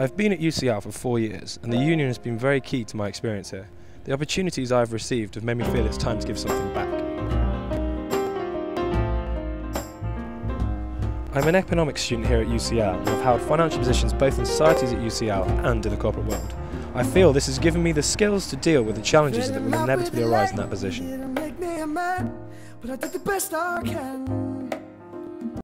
I've been at UCL for four years, and the union has been very key to my experience here. The opportunities I've received have made me feel it's time to give something back. I'm an economics student here at UCL and I've held financial positions both in societies at UCL and in the corporate world. I feel this has given me the skills to deal with the challenges that will inevitably arise in that position. But I did the best I can.